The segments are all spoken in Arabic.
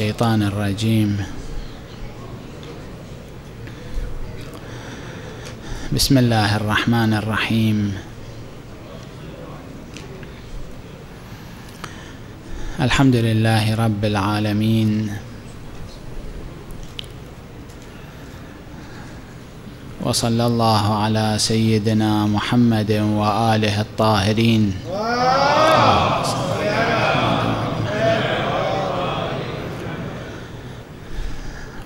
الشيطان الرجيم. بسم الله الرحمن الرحيم. الحمد لله رب العالمين. وصلى الله على سيدنا محمد وآله الطاهرين.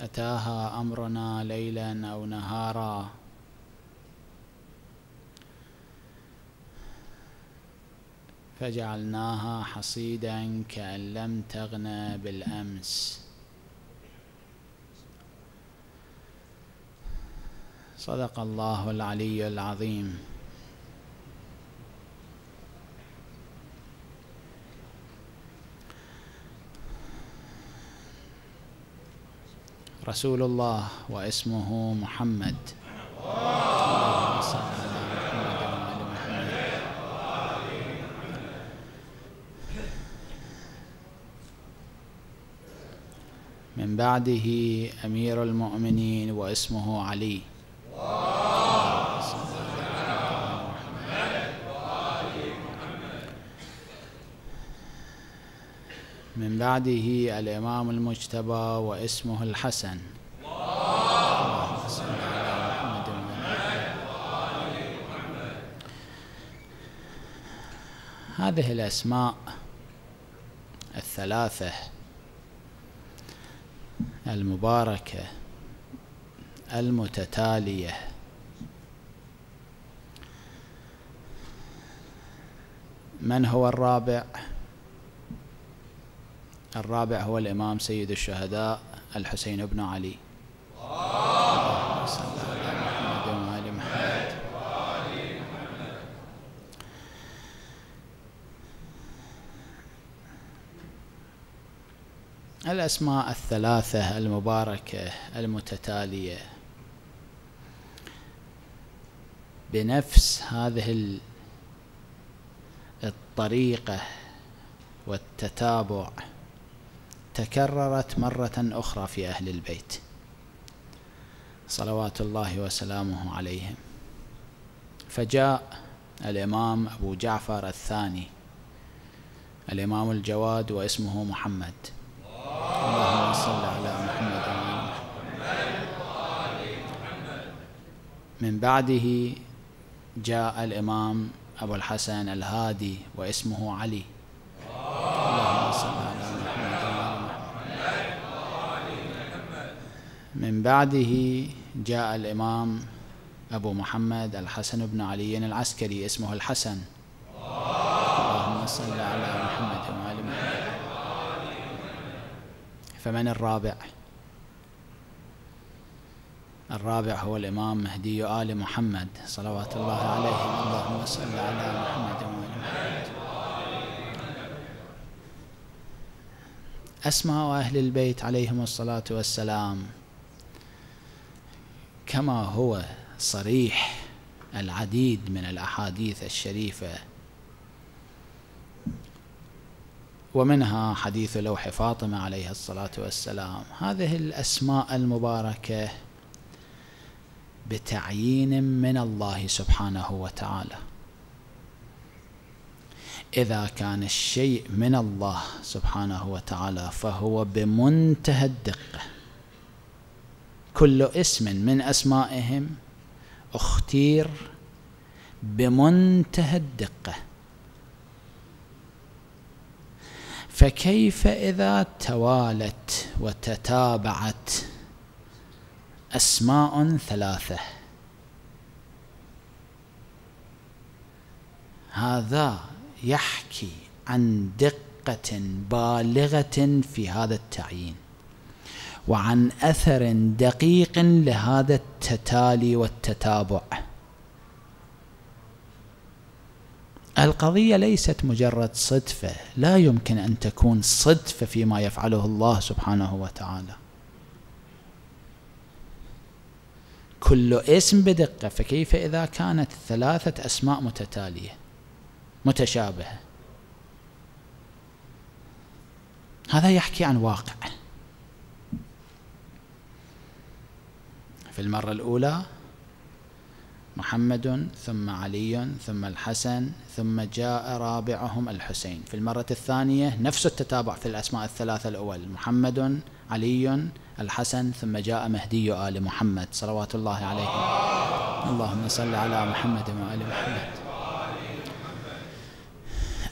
أتاها أمرنا ليلا أو نهارا. فجعلناها حصيدا كأن لم تغن بالأمس. صدق الله العلي العظيم. رسول الله واسمه محمد. من بعده أمير المؤمنين واسمه علي. بعده الإمام المجتبى واسمه الحسن هذه الأسماء الثلاثة المباركة المتتالية من هو الرابع؟ الرابع هو الإمام سيد الشهداء الحسين بن علي. الأسماء الثلاثة المباركة المتتالية. بنفس هذه الطريقة والتتابع تكررت مرة أخرى في أهل البيت. صلوات الله وسلامه عليهم. فجاء الإمام أبو جعفر الثاني الإمام الجواد واسمه محمد. اللهم صل على محمد من بعده جاء الإمام أبو الحسن الهادي واسمه علي اللهم صل على محمد من بعده جاء الإمام أبو محمد الحسن بن علي العسكري اسمه الحسن. اللهم صل على محمد وآل محمد. فمن الرابع؟ الرابع هو الإمام مهدي آل محمد صلوات الله عليه. اللهم صل على محمد وآل محمد. أسماء أهل البيت عليهم الصلاة والسلام. كما هو صريح العديد من الأحاديث الشريفة. ومنها حديث لوح فاطمة عليه الصلاة والسلام. هذه الأسماء المباركة بتعيين من الله سبحانه وتعالى. إذا كان الشيء من الله سبحانه وتعالى فهو بمنتهى الدقة. كل اسم من أسمائهم أختير بمنتهى الدقة. فكيف إذا توالت وتتابعت أسماء ثلاثة؟ هذا يحكي عن دقة بالغة في هذا التعيين. وعن أثر دقيق لهذا التتالي والتتابع. القضية ليست مجرد صدفة لا يمكن أن تكون صدفة فيما يفعله الله سبحانه وتعالى. كل اسم بدقة فكيف إذا كانت ثلاثة أسماء متتالية متشابهة؟ هذا يحكي عن واقع. في المرة الأولى محمد ثم علي ثم الحسن ثم جاء رابعهم الحسين. في المرة الثانية نفس التتابع في الأسماء الثلاثة الأول محمد علي الحسن ثم جاء مهدي آل محمد صلوات الله عليهم اللهم صل على محمد وآل محمد.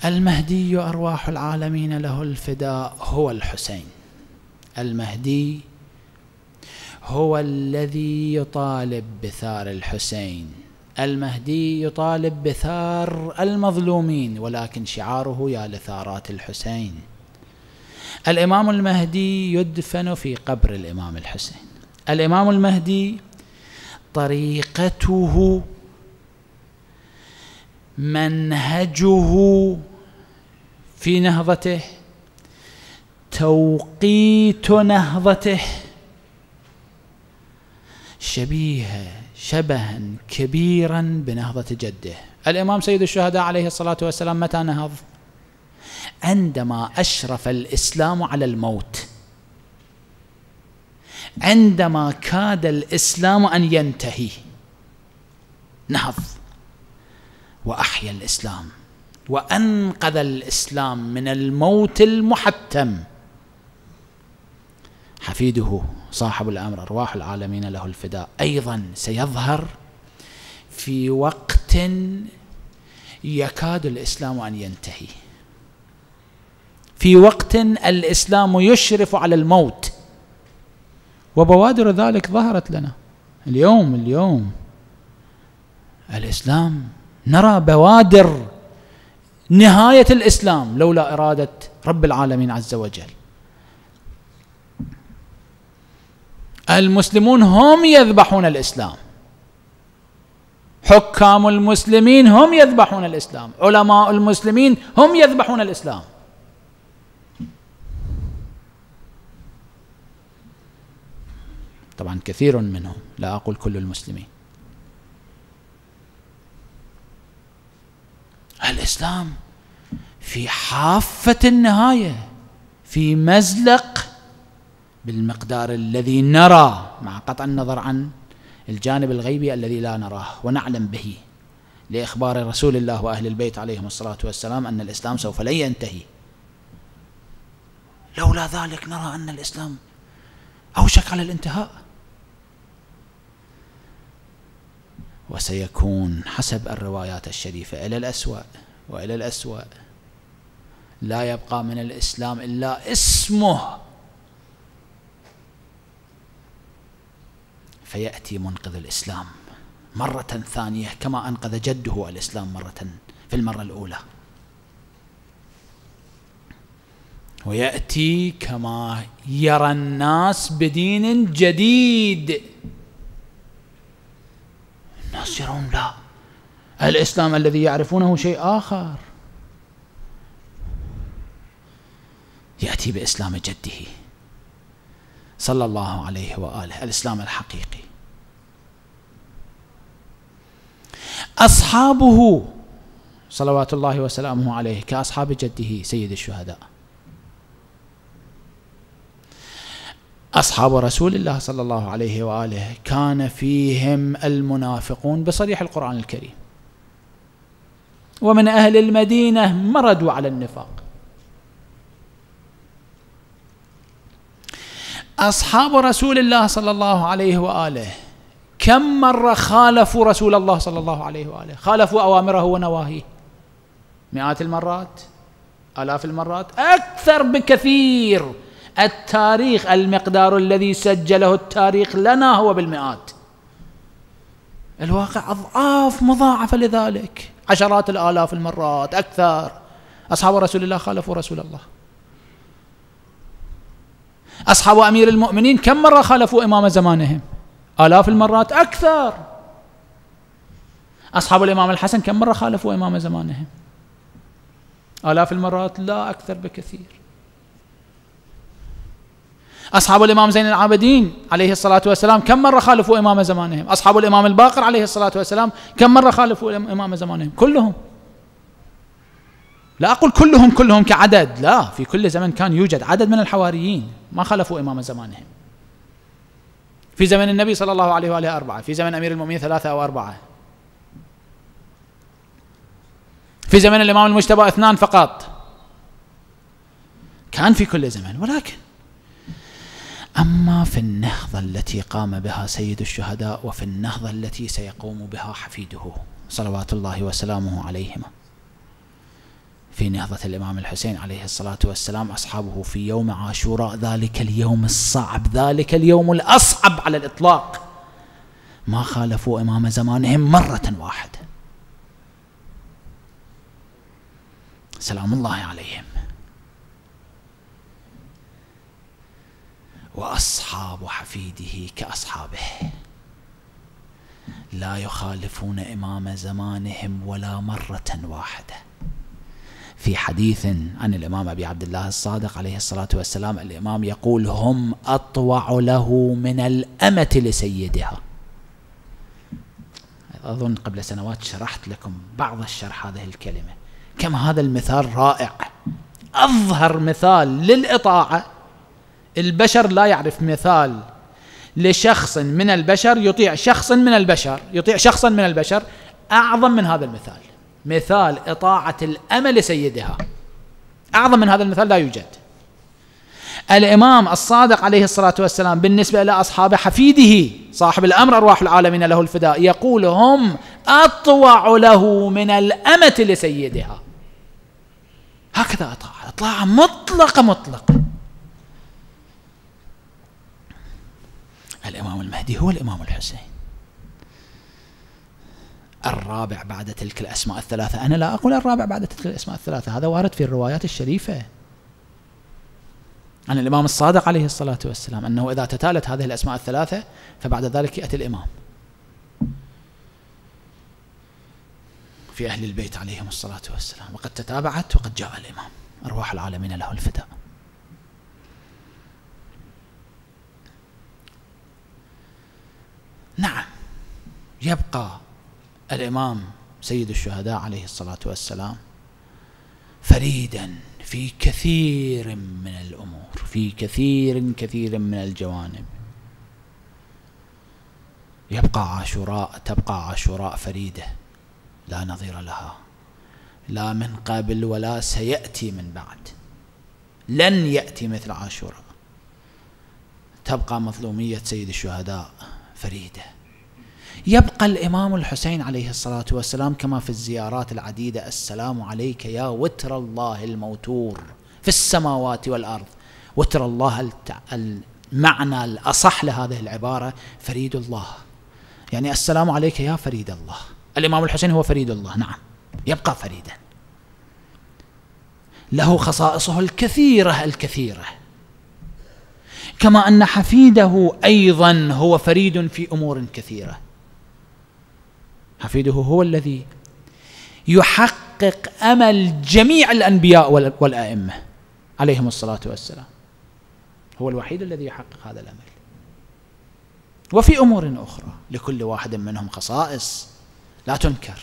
المهدي أرواح العالمين له الفداء هو الحسين. المهدي هو الذي يطالب بثار الحسين. المهدي يطالب بثار المظلومين ولكن شعاره يا لثارات الحسين. الإمام المهدي يدفن في قبر الإمام الحسين. الإمام المهدي طريقته منهجه في نهضته توقيت نهضته شبيه شبها كبيرا بنهضة جده. الإمام سيد الشهداء عليه الصلاة والسلام متى نهض؟ عندما أشرف الإسلام على الموت. عندما كاد الإسلام أن ينتهي. نهض. وأحيا الإسلام. وأنقذ الإسلام من الموت المحتم. حفيده. صاحب الأمر أرواح العالمين له الفداء. أيضا سيظهر في وقت يكاد الإسلام أن ينتهي. في وقت الإسلام يشرف على الموت. وبوادر ذلك ظهرت لنا. اليوم اليوم الإسلام نرى بوادر نهاية الإسلام لولا إرادة رب العالمين عز وجل. المسلمون هم يذبحون الإسلام. حكام المسلمين هم يذبحون الإسلام. علماء المسلمين هم يذبحون الإسلام. طبعا كثير منهم لا أقول كل المسلمين. الإسلام في حافة النهاية في مزلق بالمقدار الذي نرى مع قطع النظر عن الجانب الغيبي الذي لا نراه ونعلم به. لإخبار رسول الله وأهل البيت عليهم الصلاة والسلام أن الإسلام سوف لا ينتهي. لولا ذلك نرى أن الإسلام أوشك على الانتهاء. وسيكون حسب الروايات الشريفة إلى الأسوأ وإلى الأسوأ. لا يبقى من الإسلام إلا اسمه. فيأتي منقذ الإسلام مرة ثانية كما أنقذ جده الإسلام مرة في المرة الأولى. ويأتي كما يرى الناس بدين جديد. الناس يرون لا الإسلام الذي يعرفونه شيء آخر. يأتي بإسلام جده. صلى الله عليه وآله. الإسلام الحقيقي. أصحابه صلوات الله وسلامه عليه كأصحاب جده سيد الشهداء. أصحاب رسول الله صلى الله عليه وآله كان فيهم المنافقون بصريح القرآن الكريم. ومن أهل المدينة مردوا على النفاق. أصحاب رسول الله صلى الله عليه وآله. كم مرة خالفوا رسول الله صلى الله عليه وآله؟ خالفوا أوامره ونواهيه. مئات المرات آلاف المرات أكثر بكثير. التاريخ المقدار الذي سجله التاريخ لنا هو بالمئات. الواقع أضعاف مضاعفة لذلك. عشرات الآلاف المرات أكثر. أصحاب رسول الله خالفوا رسول الله. أصحاب أمير المؤمنين كم مرة خالفوا إمام زمانهم؟ آلاف المرات أكثر. أصحاب الإمام الحسن كم مرة خالفوا إمام زمانهم؟ آلاف المرات لا أكثر بكثير. أصحاب الإمام زين العابدين عليه الصلاة والسلام كم مرة خالفوا إمام زمانهم؟ أصحاب الإمام الباقر عليه الصلاة والسلام كم مرة خالفوا إمام زمانهم؟ كلهم. لا أقول كلهم كلهم كعدد لا في كل زمن كان يوجد عدد من الحواريين ما خالفوا إمام زمانهم. في زمن النبي صلى الله عليه وآله أربعة في زمن أمير المؤمنين ثلاثة أو أربعة. في زمن الإمام المجتبى اثنان فقط. كان في كل زمن ولكن أما في النهضة التي قام بها سيد الشهداء وفي النهضة التي سيقوم بها حفيده صلوات الله وسلامه عليهما. في نهضة الإمام الحسين عليه الصلاة والسلام أصحابه في يوم عاشوراء ذلك اليوم الصعب ذلك اليوم الأصعب على الإطلاق. ما خالفوا إمام زمانهم مرة واحدة. سلام الله عليهم. وأصحاب حفيده كأصحابه. لا يخالفون إمام زمانهم ولا مرة واحدة. في حديث عن الإمام أبي عبد الله الصادق عليه الصلاة والسلام الإمام يقول هم أطوع له من الأمة لسيدها. أظن قبل سنوات شرحت لكم بعض الشرح هذه الكلمة. كم هذا المثال رائع. أظهر مثال للإطاعة. البشر لا يعرف مثال لشخص من البشر يطيع شخص من البشر يطيع شخصا من البشر. أعظم من هذا المثال. مثال إطاعة الأمل لسيدها. أعظم من هذا المثال لا يوجد. الإمام الصادق عليه الصلاة والسلام بالنسبة إلى أصحاب حفيده صاحب الأمر أرواح العالمين له الفداء يقول هم أطوع له من الأمة لسيدها. هكذا أطاع إطاعة مطلقة مطلقة. الإمام المهدي هو الإمام الحسين. الرابع بعد تلك الأسماء الثلاثة. أنا لا أقول الرابع بعد تلك الأسماء الثلاثة هذا وارد في الروايات الشريفة. عن الإمام الصادق عليه الصلاة والسلام أنه إذا تتالت هذه الأسماء الثلاثة فبعد ذلك يأتي الإمام. في أهل البيت عليهم الصلاة والسلام. وقد تتابعت وقد جاء الإمام. أرواح العالمين له الفداء نعم. يبقى الإمام سيد الشهداء عليه الصلاة والسلام فريدا في كثير من الأمور في كثير كثير من الجوانب. يبقى عاشوراء تبقى عاشوراء فريدة لا نظير لها. لا من قبل ولا سيأتي من بعد. لن يأتي مثل عاشوراء. تبقى مظلومية سيد الشهداء فريدة. يبقى الإمام الحسين عليه الصلاة والسلام كما في الزيارات العديدة السلام عليك يا وتر الله الموتور في السماوات والأرض. وتر الله المعنى الأصح لهذه العبارة فريد الله. يعني السلام عليك يا فريد الله. الإمام الحسين هو فريد الله نعم. يبقى فريدا. له خصائصه الكثيرة الكثيرة. كما أن حفيده أيضا هو فريد في أمور كثيرة. حفيده هو الذي يحقق أمل جميع الأنبياء والأئمة. عليهم الصلاة والسلام. هو الوحيد الذي يحقق هذا الأمل. وفي أمور أخرى لكل واحد منهم خصائص لا تنكر.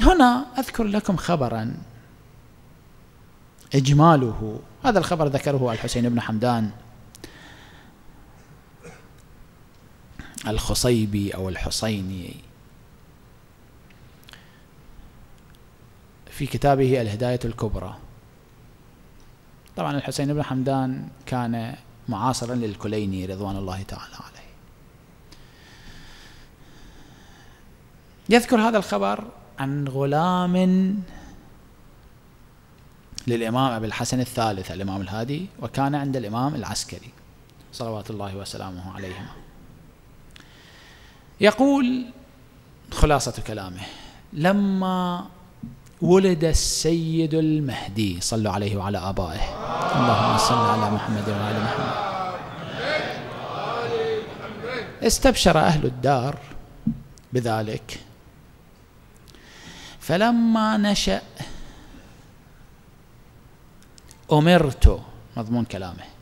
هنا أذكر لكم خبرا. إجماله هذا الخبر ذكره الحسين بن حمدان. الخصيبي أو الحصيني. في كتابه الهداية الكبرى. طبعا الحسين بن حمدان كان معاصرا للكليني رضوان الله تعالى عليه. يذكر هذا الخبر عن غلام للإمام أبي الحسن الثالث الإمام الهادي وكان عند الإمام العسكري. صلوات الله وسلامه عليهما. يقول خلاصة كلامه لما ولد السيد المهدي صلوا عليه وعلى آبائه. اللهم صل على محمد وعلى محمد. استبشر أهل الدار بذلك. فلما نشأ أمرت مضمون كلامه.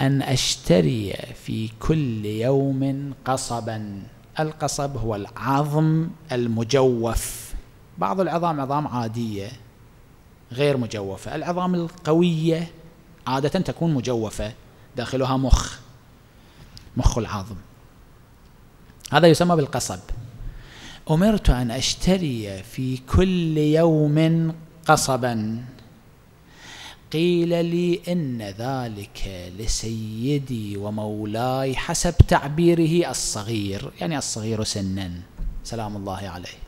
أن أشتري في كل يوم قصبا. القصب هو العظم المجوف. بعض العظام عظام عادية غير مجوفة. العظام القوية عادة تكون مجوفة. داخلها مخ. مخ العظم. هذا يسمى بالقصب. أمرت أن أشتري في كل يوم قصبا. قيل لي إن ذلك لسيدي ومولاي حسب تعبيره الصغير يعني الصغير سنا. سلام الله عليه.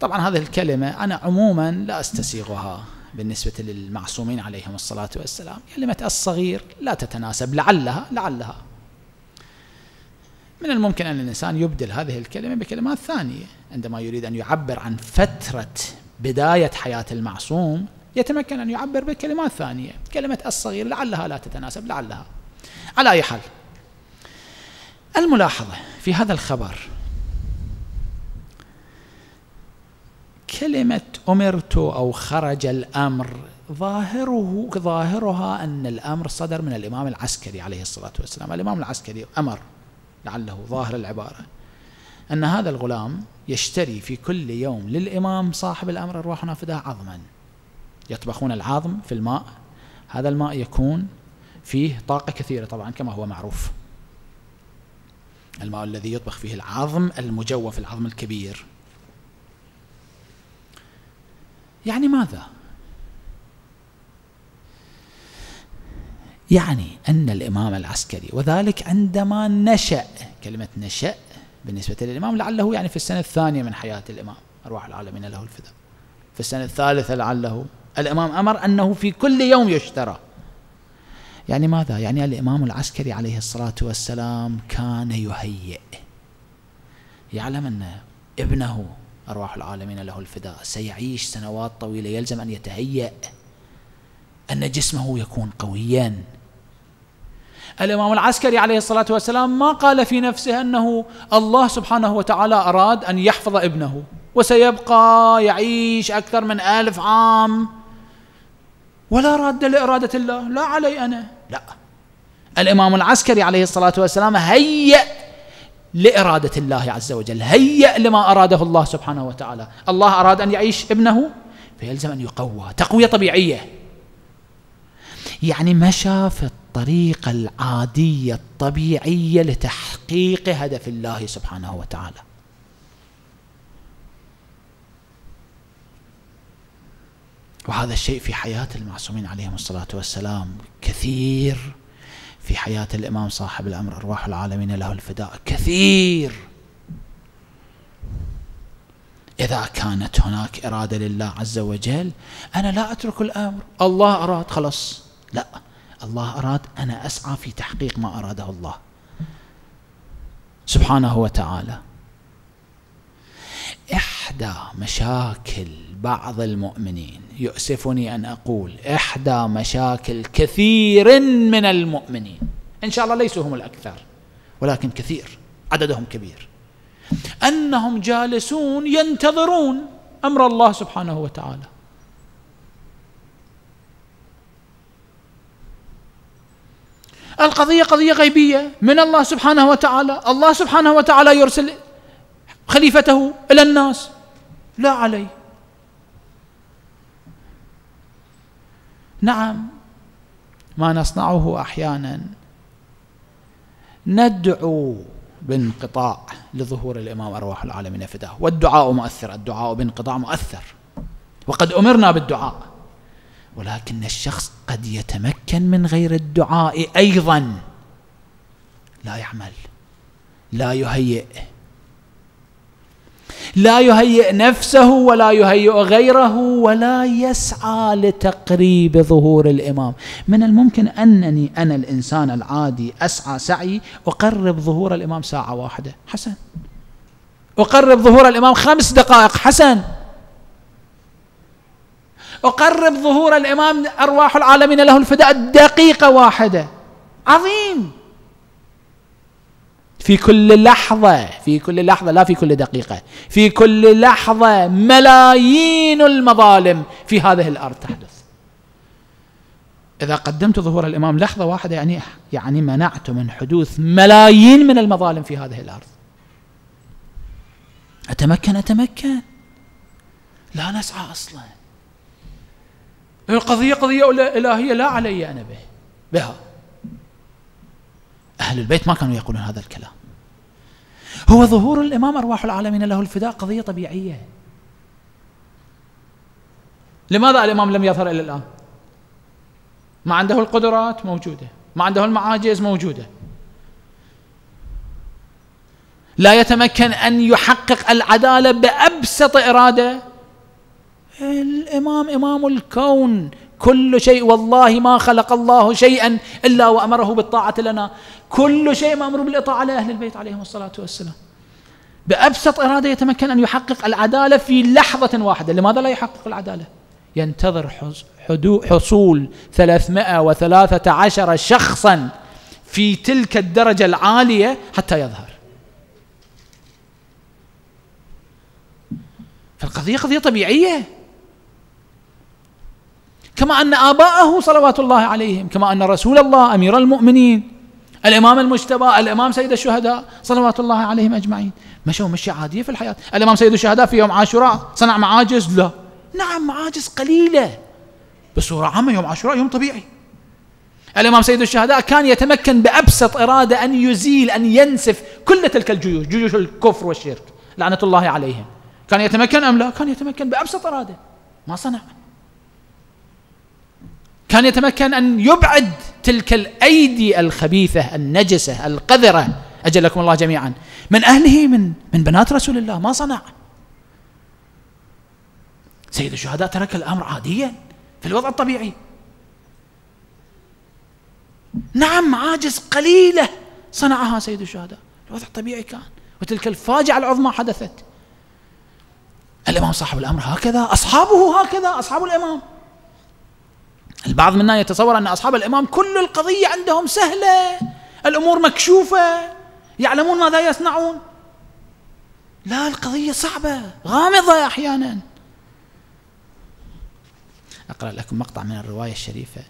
طبعا هذه الكلمة أنا عموما لا أستسيغها بالنسبة للمعصومين عليهم الصلاة والسلام. كلمة الصغير لا تتناسب لعلها لعلها. من الممكن أن الإنسان يبدل هذه الكلمة بكلمات ثانية عندما يريد أن يعبر عن فترة بداية حياة المعصوم يتمكن أن يعبر بكلمات ثانية كلمة الصغير لعلها لا تتناسب لعلها. على أي حال الملاحظة في هذا الخبر. كلمة أمرت أو خرج الأمر ظاهره ظاهرها أن الأمر صدر من الإمام العسكري عليه الصلاة والسلام. الإمام العسكري أمر لعله ظاهر العبارة. أن هذا الغلام يشتري في كل يوم للإمام صاحب الأمر أرواح نافذة عظما. يطبخون العظم في الماء. هذا الماء يكون فيه طاقة كثيرة طبعا كما هو معروف. الماء الذي يطبخ فيه العظم المجوف العظم الكبير. يعني ماذا؟ يعني أن الإمام العسكري وذلك عندما نشأ كلمة نشأ بالنسبة للإمام لعله يعني في السنة الثانية من حياة الإمام أرواح العالمين له الفداء. في السنة الثالثة لعله الإمام أمر أنه في كل يوم يشترى. يعني ماذا؟ يعني الإمام العسكري عليه الصلاة والسلام كان يهيئ. يعلم أن ابنه أرواح العالمين له الفداء سيعيش سنوات طويلة يلزم أن يتهيأ أن جسمه يكون قويا. الإمام العسكري عليه الصلاة والسلام ما قال في نفسه أنه الله سبحانه وتعالى أراد أن يحفظ ابنه وسيبقى يعيش أكثر من ألف عام. ولا راد لإرادة الله لا علي أنا. لا. الإمام العسكري عليه الصلاة والسلام هيأ لإرادة الله عز وجل هيأ لما أراده الله سبحانه وتعالى. الله أراد أن يعيش ابنه؟ فيلزم أن يقوى تقوية طبيعية. يعني مشى في الطريقة العادية الطبيعية لتحقيق هدف الله سبحانه وتعالى. وهذا الشيء في حياة المعصومين عليهم الصلاة والسلام كثير. في حياة الإمام صاحب الأمر أرواح العالمين له الفداء كثير. إذا كانت هناك إرادة لله عز وجل أنا لا أترك الأمر. الله أراد خلص لا الله أراد أنا أسعى في تحقيق ما أراده الله. سبحانه وتعالى. إحدى مشاكل بعض المؤمنين يؤسفني أن أقول إحدى مشاكل كثير من المؤمنين. إن شاء الله ليسوا هم الأكثر ولكن كثير عددهم كبير. أنهم جالسون ينتظرون أمر الله سبحانه وتعالى. القضية قضية غيبية. من الله سبحانه وتعالى؟ الله سبحانه وتعالى يرسل خليفته إلى الناس. لا علي نعم. ما نصنعه أحيانا. ندعو بانقطاع لظهور الإمام أرواح العالمين فداه. والدعاء مؤثر. الدعاء بانقطاع مؤثر. وقد أمرنا بالدعاء. ولكن الشخص قد يتمكن من غير الدعاء أيضا. لا يعمل. لا يهيئ. لا يهيئ نفسه ولا يهيئ غيره ولا يسعى لتقريب ظهور الإمام. من الممكن أنني أنا الإنسان العادي أسعى سعي أقرب ظهور الإمام ساعة واحدة. حسن. أقرب ظهور الإمام خمس دقائق. حسن. أقرب ظهور الإمام أرواح العالمين له الفداء دقيقة واحدة. عظيم. في كل لحظة في كل لحظة لا في كل دقيقة في كل لحظة ملايين المظالم في هذه الأرض تحدث. إذا قدمت ظهور الإمام لحظة واحدة يعني يعني منعت من حدوث ملايين من المظالم في هذه الأرض. أتمكن أتمكن. لا نسعى أصلا. القضية قضية إلهية لا علي أنا به بها. أهل البيت ما كانوا يقولون هذا الكلام. هو ظهور الإمام أرواح العالمين له الفداء قضية طبيعية. لماذا الإمام لم يظهر إلى الآن؟ ما عنده القدرات موجودة ما عنده المعاجز موجودة. لا يتمكن أن يحقق العدالة بأبسط إرادة الإمام إمام الكون. كل شيء والله ما خلق الله شيئا إلا وأمره بالطاعة لنا. كل شيء مأمور بالإطاعة لأهل البيت عليهم الصلاة والسلام. بأبسط إرادة يتمكن أن يحقق العدالة في لحظة واحدة. لماذا لا يحقق العدالة؟ ينتظر حصول 313 شخصا في تلك الدرجة العالية حتى يظهر. فالقضية قضية طبيعية. كما أن آباءه صلوات الله عليهم كما أن رسول الله أمير المؤمنين الإمام المجتبى الإمام سيد الشهداء صلوات الله عليهم أجمعين. مشوا مشي عادية في الحياة. الإمام سيد الشهداء في يوم عاشوراء صنع معاجز؟ لا. نعم معاجز قليلة بصورة عامة يوم عاشوراء يوم طبيعي. الإمام سيد الشهداء كان يتمكن بأبسط إرادة أن يزيل أن ينسف كل تلك الجيوش جيوش الكفر والشرك لعنة الله عليهم. كان يتمكن أم لا؟ كان يتمكن بأبسط إرادة. ما صنع. كان يتمكن أن يبعد تلك الأيدي الخبيثة النجسة القذرة. أجلكم الله جميعا. من أهله؟ من من بنات رسول الله. ما صنع. سيد الشهداء ترك الأمر عاديا في الوضع الطبيعي. نعم معاجز قليلة صنعها سيد الشهداء. الوضع الطبيعي كان. وتلك الفاجعة العظمى حدثت. الإمام صاحب الأمر هكذا أصحابه هكذا أصحاب الإمام. البعض منا يتصور أن أصحاب الإمام كل القضية عندهم سهلة الأمور مكشوفة يعلمون ماذا يصنعون. لا القضية صعبة غامضة أحيانا. أقرأ لكم مقطع من الرواية الشريفة.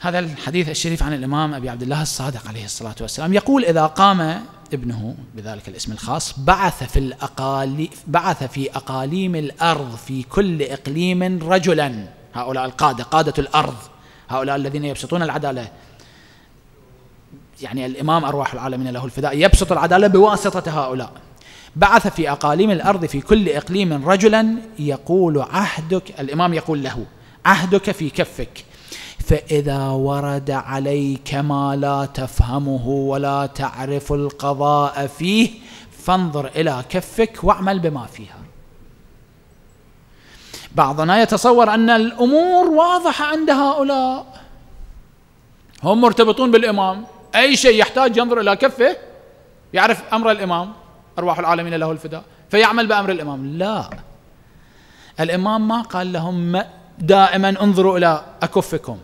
هذا الحديث الشريف عن الإمام أبي عبد الله الصادق عليه الصلاة والسلام. يقول إذا قام ابنه بذلك الاسم الخاص بعث في الأقالي بعث في أقاليم الأرض في كل إقليم رجلا. هؤلاء القادة قادة الأرض هؤلاء الذين يبسطون العدالة. يعني الإمام أرواح العالمين له الفداء يبسط العدالة بواسطة هؤلاء. بعث في أقاليم الأرض في كل إقليم رجلا يقول عهدك الإمام يقول له عهدك في كفك. فإذا ورد عليك ما لا تفهمه ولا تعرف القضاء فيه فانظر إلى كفك واعمل بما فيها. بعضنا يتصور أن الأمور واضحة عند هؤلاء. هم مرتبطون بالإمام. أي شيء يحتاج ينظر إلى كفه يعرف أمر الإمام. أرواح العالمين له الفداء. فيعمل بأمر الإمام. لا. الإمام ما قال لهم دائما انظروا إلى أكفكم.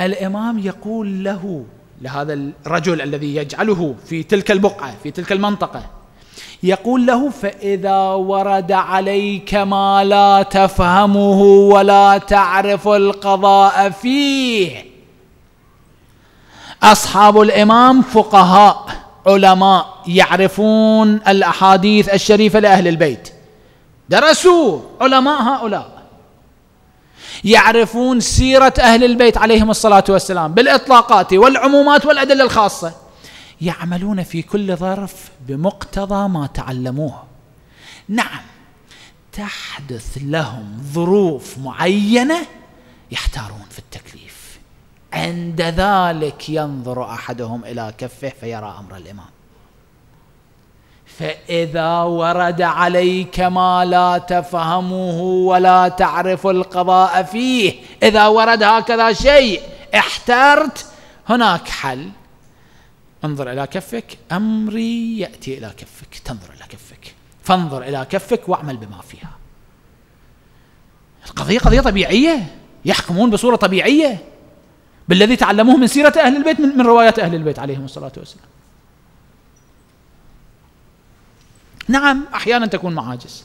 الإمام يقول له لهذا الرجل الذي يجعله في تلك البقعة في تلك المنطقة يقول له فإذا ورد عليك ما لا تفهمه ولا تعرف القضاء فيه أصحاب الإمام فقهاء علماء يعرفون الأحاديث الشريفة لأهل البيت. درسوا علماء هؤلاء. يعرفون سيرة أهل البيت عليهم الصلاة والسلام بالإطلاقات والعمومات والأدلة الخاصة. يعملون في كل ظرف بمقتضى ما تعلموه. نعم تحدث لهم ظروف معينة يحتارون في التكليف. عند ذلك ينظر أحدهم إلى كفه فيرى أمر الإمام. فإذا ورد عليك ما لا تفهمه ولا تعرف القضاء فيه إذا ورد هكذا شيء احترت هناك حل. انظر إلى كفك. أمري يأتي إلى كفك. تنظر إلى كفك. فانظر إلى كفك واعمل بما فيها. القضية قضية طبيعية. يحكمون بصورة طبيعية. بالذي تعلموه من سيرة أهل البيت من روايات أهل البيت عليهم الصلاة والسلام. نعم أحيانا تكون معاجز.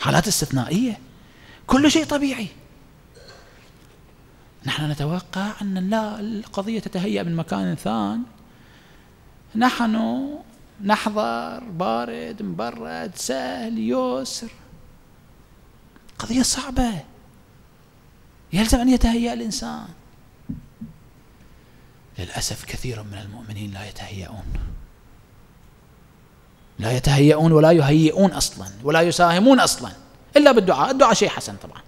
حالات استثنائية. كل شيء طبيعي. نحن نتوقع أن لا القضية تتهيأ من مكان ثان. نحن نحضر بارد مبرد سهل يسر. قضية صعبة. يلزم أن يتهيأ الإنسان. للأسف كثير من المؤمنين لا يتهيئون لا يتهيئون ولا يهيئون أصلا ولا يساهمون أصلا. إلا بالدعاء. الدعاء شيء حسن طبعا.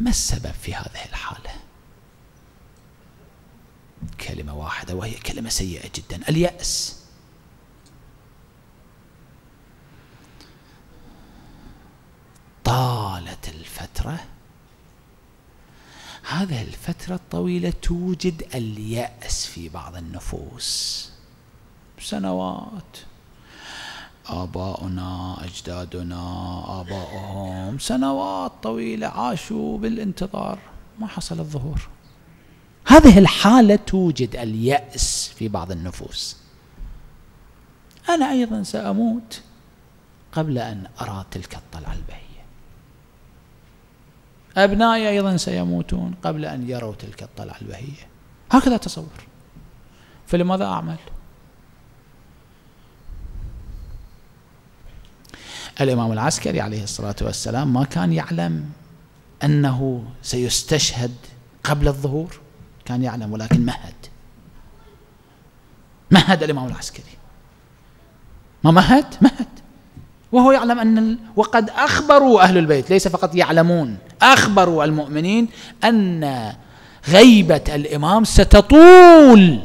ما السبب في هذه الحالة؟ كلمة واحدة وهي كلمة سيئة جدا اليأس. طالت الفترة. هذه الفترة الطويلة توجد اليأس في بعض النفوس. سنوات. آباؤنا أجدادنا آباؤهم. سنوات طويلة عاشوا بالانتظار. ما حصل الظهور. هذه الحالة توجد اليأس في بعض النفوس. أنا أيضا سأموت قبل أن أرى تلك الطلعة البهية. أبنائي أيضا سيموتون قبل أن يروا تلك الطلعة البهية. هكذا تصور. فلماذا أعمل؟ الإمام العسكري عليه الصلاة والسلام ما كان يعلم أنه سيستشهد قبل الظهور كان يعلم ولكن مهد. مهد الإمام العسكري. ما مهد؟ مهد. وهو يعلم أن ال... وقد أخبروا أهل البيت ليس فقط يعلمون أخبروا المؤمنين أن غيبة الإمام ستطول.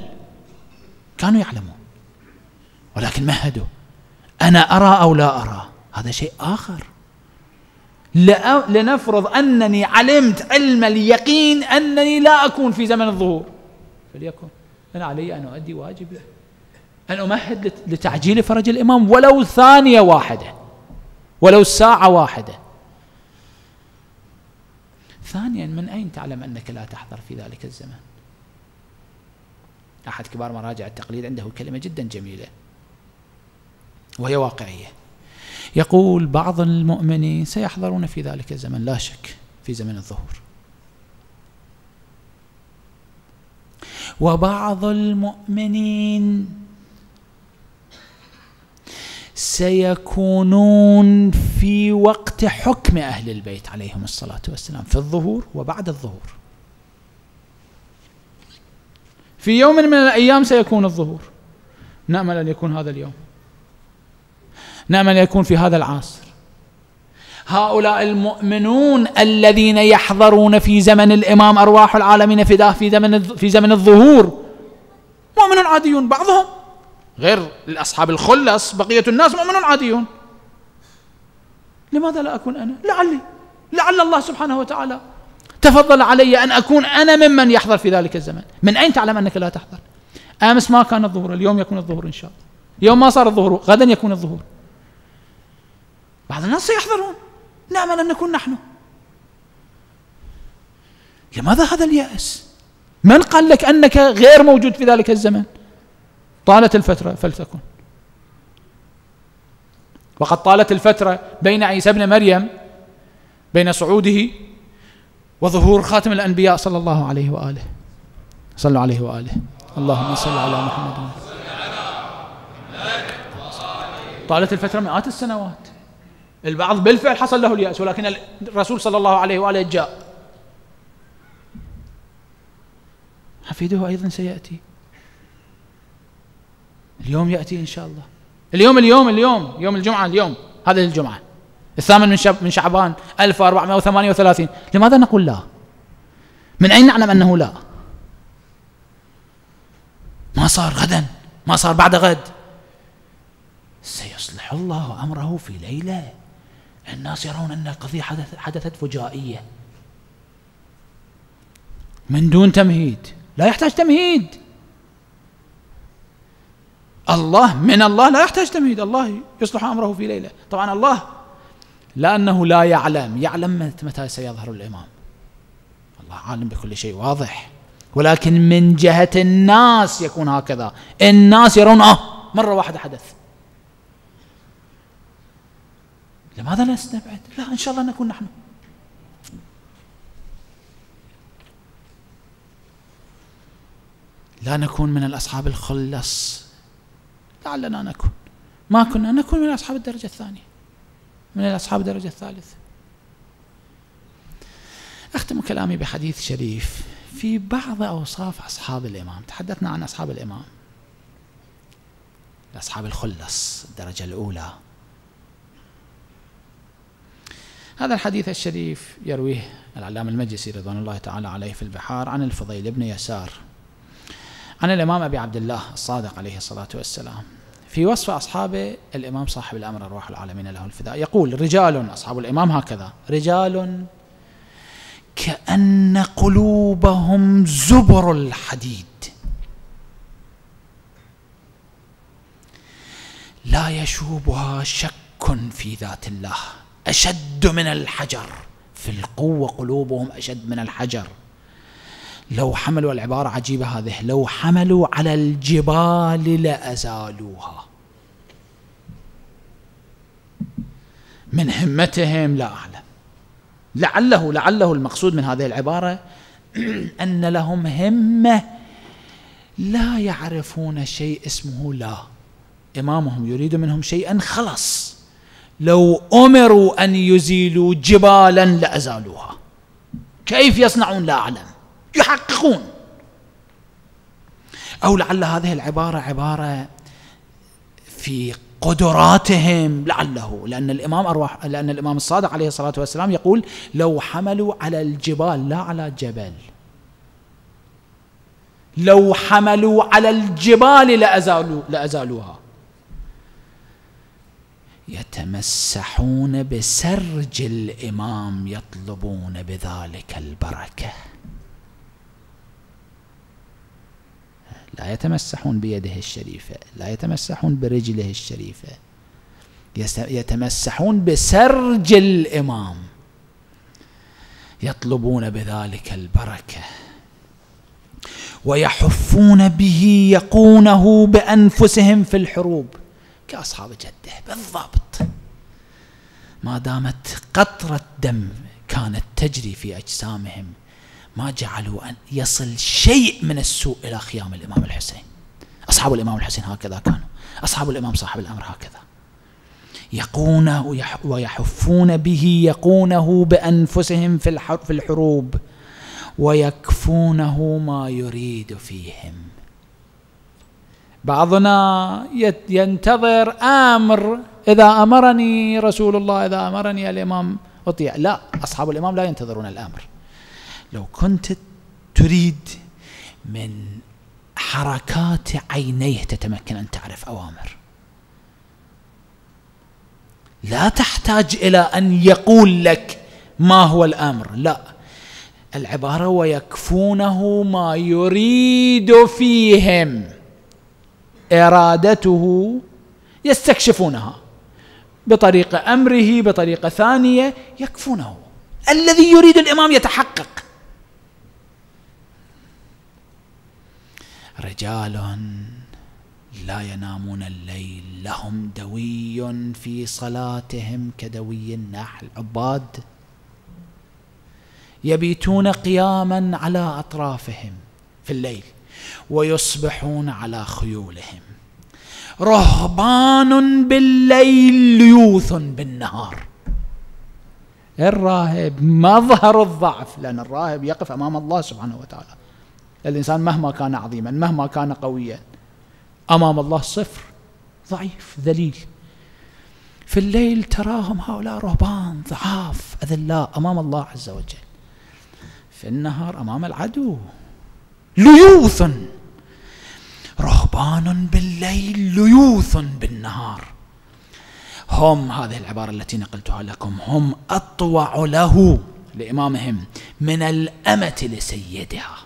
كانوا يعلمون ولكن مهدوا. أنا أرى أو لا أرى؟ هذا شيء آخر. لنفرض أنني علمت علم اليقين أنني لا أكون في زمن الظهور. فليكن. أنا علي أن أؤدي واجبي أن أمهد لتعجيل فرج الإمام ولو ثانية واحدة. ولو ساعة واحدة. ثانيا من أين تعلم أنك لا تحضر في ذلك الزمان أحد كبار مراجع التقليد عنده كلمة جدا جميلة. وهي واقعية. يقول بعض المؤمنين سيحضرون في ذلك الزمن لا شك في زمن الظهور. وبعض المؤمنين سيكونون في وقت حكم أهل البيت عليهم الصلاة والسلام في الظهور وبعد الظهور. في يوم من الأيام سيكون الظهور. نأمل أن يكون هذا اليوم. نأمل أن يكون في هذا العصر. هؤلاء المؤمنون الذين يحضرون في زمن الإمام أرواح العالمين فداه في زمن في زمن الظهور مؤمنون عاديون بعضهم. غير الأصحاب الخلص بقية الناس مؤمنون عاديون. لماذا لا أكون أنا؟ لعلي. لعل الله سبحانه وتعالى. تفضل علي أن أكون أنا ممن يحضر في ذلك الزمن. من أين تعلم أنك لا تحضر؟ أمس ما كان الظهور اليوم يكون الظهور إن شاء الله. يوم ما صار الظهور غدا يكون الظهور. بعض الناس سيحضرون. نأمل أن نكون نحن. لماذا هذا اليأس؟ من قال لك أنك غير موجود في ذلك الزمن؟ طالت الفترة فلتكن. وقد طالت الفترة بين عيسى ابن مريم بين صعوده وظهور خاتم الأنبياء صلى الله عليه وآله. صلوا عليه وآله. اللهم صل على محمد. طالت الفترة مئات السنوات. البعض بالفعل حصل له اليأس ولكن الرسول صلى الله عليه وآله جاء. حفيده أيضا سيأتي. اليوم يأتي إن شاء الله. اليوم اليوم اليوم يوم الجمعة اليوم. هذه الجمعة الثامن من شب من شعبان 1438 لماذا نقول لا؟ من أين نعلم أنه لا؟ ما صار غدا ما صار بعد غد. سيصلح الله أمره في ليلة. الناس يرون أن القضية حدثت فجائية. من دون تمهيد. لا يحتاج تمهيد. الله من الله لا يحتاج تمهيد. الله يصلح أمره في ليلة. طبعا الله لأنه لا يعلم. يعلم متى سيظهر الإمام. الله عالم بكل شيء واضح. ولكن من جهة الناس يكون هكذا. الناس يرون آه مرة واحدة حدث. لماذا لا نستبعد؟ لا إن شاء الله نكون نحن. لا نكون من الأصحاب الخلص. لعلنا نكون. ما كنا نكون من أصحاب الدرجة الثانية. من أصحاب الدرجة الثالثة أختم كلامي بحديث شريف. في بعض أوصاف أصحاب الإمام تحدثنا عن أصحاب الإمام. أصحاب الخلص الدرجة الأولى. هذا الحديث الشريف يرويه العلامة المجلسي رضوان الله تعالى عليه في البحار عن الفضيل بن يسار عن الإمام أبي عبد الله الصادق عليه الصلاة والسلام. في وصف أصحاب الإمام صاحب الأمر الروح العالمين له الفداء يقول رجال أصحاب الإمام هكذا رجال كأن قلوبهم زبر الحديد. لا يشوبها شك في ذات الله. أشد من الحجر. في القوة قلوبهم أشد من الحجر. لو حملوا العبارة عجيبة هذه لو حملوا على الجبال لأزالوها. من همتهم لا أعلم. لعله لعله المقصود من هذه العبارة أن لهم همة لا يعرفون شيء اسمه لا. إمامهم يريد منهم شيئا خلص لو أمروا أن يزيلوا جبالا لأزالوها. كيف يصنعون لا أعلم. يحققون. أو لعل هذه العبارة عبارة في قدراتهم لعله. لأن الإمام أرواح لأن الإمام الصادق عليه الصلاة والسلام يقول لو حملوا على الجبال لا على جبل. لو حملوا على الجبال لأزالوا لأزالوها. يتمسحون بسرج الإمام يطلبون بذلك البركة. لا يتمسحون بيده الشريفة لا يتمسحون برجله الشريفة. يتمسحون بسرج الإمام يطلبون بذلك البركة. ويحفون به يقونه بأنفسهم في الحروب. كأصحاب جده بالضبط. ما دامت قطرة دم كانت تجري في أجسامهم ما جعلوا أن يصل شيء من السوء إلى خيام الإمام الحسين. أصحاب الإمام الحسين هكذا كانوا. أصحاب الإمام صاحب الأمر هكذا. يقونه ويحفون به يقونه بأنفسهم في الحروب ويكفونه ما يريد فيهم. بعضنا ينتظر آمر إذا أمرني رسول الله إذا أمرني الإمام أطيع. لا أصحاب الإمام لا ينتظرون الآمر. لو كنت تريد من حركات عينيه تتمكن أن تعرف أوامر. لا تحتاج إلى أن يقول لك ما هو الآمر. لا. العبارة ويكفونه ما يريد فيهم. إرادته يستكشفونها. بطريقه أمره بطريقه ثانية يكفونه. الذي يريد الإمام يتحقق. رجال لا ينامون الليل لهم دوي في صلاتهم كدوي النحل. عباد يبيتون قياما على أطرافهم في الليل. ويصبحون على خيولهم. رهبان بالليل ليوث بالنهار. الراهب مظهر الضعف لأن الراهب يقف أمام الله سبحانه وتعالى. الإنسان مهما كان عظيما مهما كان قويا أمام الله صفر ضعيف ذليل. في الليل تراهم هؤلاء رهبان ضعاف أذلاء أمام الله عز وجل. في النهار أمام العدو. ليوث. رهبان بالليل ليوث بالنهار. هم هذه العبارة التي نقلتها لكم هم أطوع له لإمامهم من الأمة لسيدها.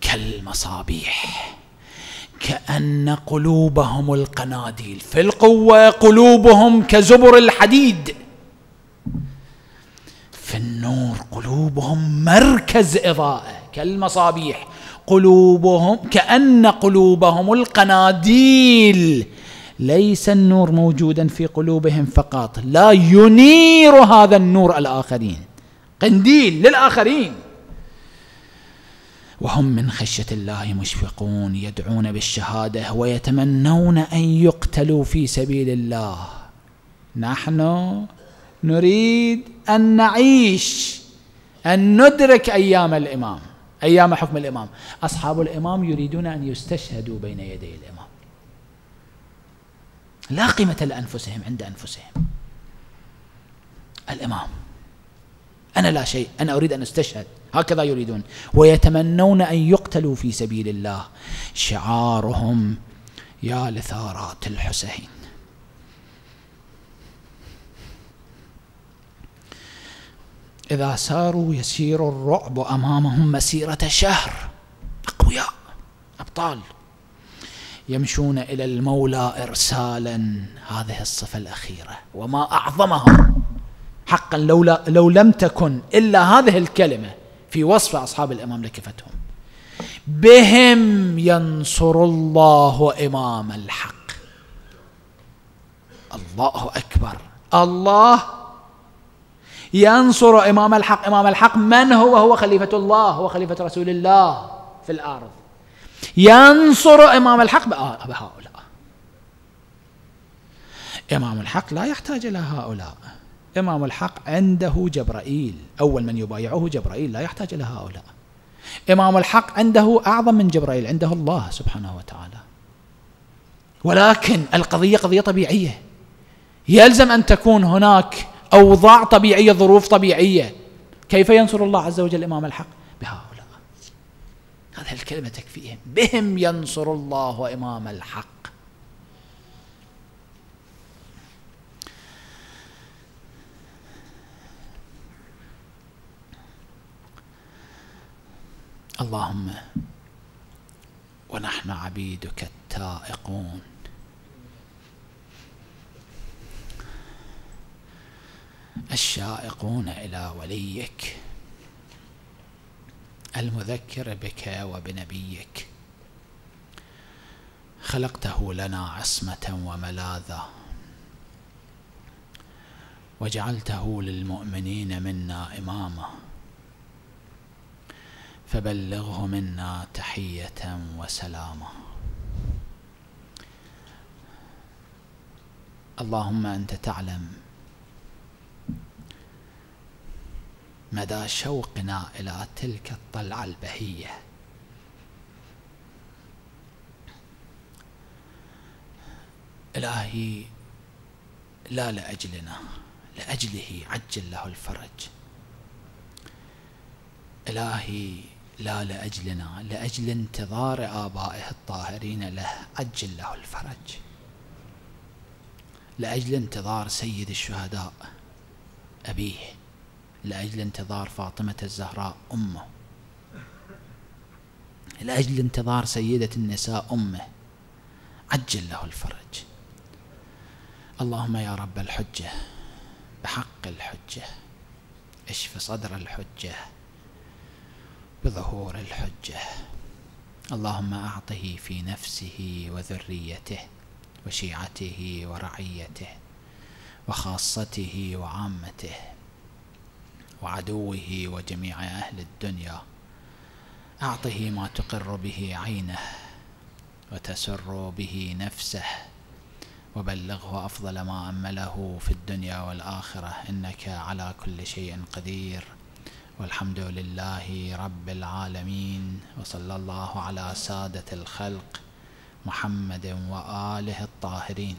كالمصابيح كأن قلوبهم القناديل. في القوة قلوبهم كزبر الحديد. في النور قلوبهم مركز إضاءة كالمصابيح. قلوبهم كأن قلوبهم القناديل. ليس النور موجودا في قلوبهم فقط لا ينير هذا النور الآخرين. قنديل للآخرين. وهم من خشية الله مشفقون يدعون بالشهادة ويتمنون أن يقتلوا في سبيل الله. نحن نريد أن نعيش أن ندرك أيام الإمام. أيام حكم الإمام. أصحاب الإمام يريدون أن يستشهدوا بين يدي الإمام. لا قيمة لأنفسهم عند أنفسهم. الإمام. أنا لا شيء. أنا أريد أن أستشهد. هكذا يريدون. ويتمنون أن يقتلوا في سبيل الله. شعارهم يا لثارات الحسين. إذا ساروا يسير الرعب أمامهم مسيرة شهر. أقوياء أبطال. يمشون إلى المولى إرسالا. هذه الصفة الأخيرة. وما أعظمها حقا لو, لو لم تكن إلا هذه الكلمة في وصف أصحاب الإمام لكفتهم. بهم ينصر الله إمام الحق. الله أكبر. الله ينصر إمام الحق. إمام الحق من هو؟ هو خليفة الله هو خليفة رسول الله في الأرض. ينصر إمام الحق بهؤلاء إمام الحق لا يحتاج إلى هؤلاء. إمام الحق عنده جبرائيل. أول من يبايعه جبرائيل لا يحتاج إلى هؤلاء. إمام الحق عنده أعظم من جبرائيل عنده الله سبحانه وتعالى. ولكن القضية قضية طبيعية. يلزم أن تكون هناك أوضاع طبيعية ظروف طبيعية. كيف ينصر الله عز وجل إمام الحق؟ بهؤلاء. هذه الكلمة تكفيهم. بهم ينصر الله إمام الحق. اللهم ونحن عبيدك التائقون. الشائقون إلى وليك المذكر بك وبنبيك. خلقته لنا عصمة وملاذا وجعلته للمؤمنين منا إماما. فبلغه منا تحية وسلاما. اللهم أنت تعلم مدى شوقنا إلى تلك الطلعة البهية. إلهي لا لأجلنا لأجله عجل له الفرج. إلهي لا لأجلنا لأجل انتظار آبائه الطاهرين له عجل له الفرج. لأجل انتظار سيد الشهداء أبيه. لأجل انتظار فاطمة الزهراء أمه. لأجل انتظار سيدة النساء أمه. عجل له الفرج. اللهم يا رب الحجة. بحق الحجة. اشف صدر الحجة. بظهور الحجة. اللهم أعطه في نفسه وذريته وشيعته ورعيته وخاصته وعامته. وعدوه وجميع أهل الدنيا. أعطه ما تقر به عينه وتسر به نفسه وبلغه أفضل ما أمله في الدنيا والآخرة. إنك على كل شيء قدير. والحمد لله رب العالمين. وصلى الله على سادة الخلق محمد وآله الطاهرين.